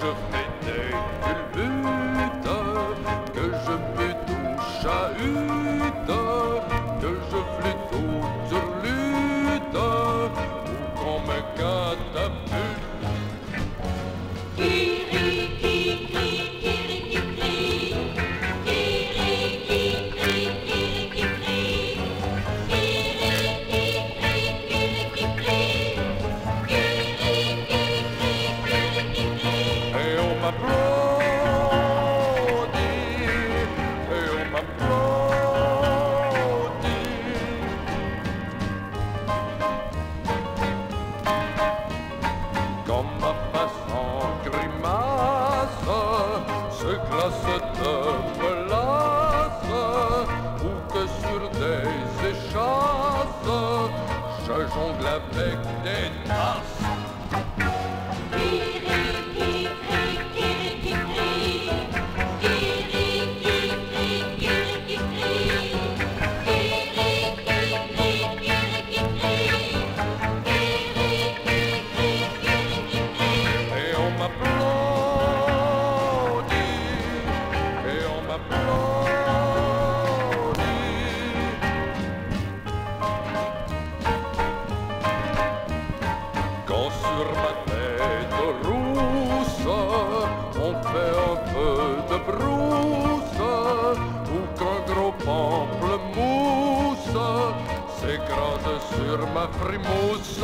of midday. En grimace se glace de melasse, ou que sur des échasses, je jongle avec des tasses. Tête rousse, on fait un peu de brousse, ou qu'un gros pamplemousse s'écrase sur ma frimousse.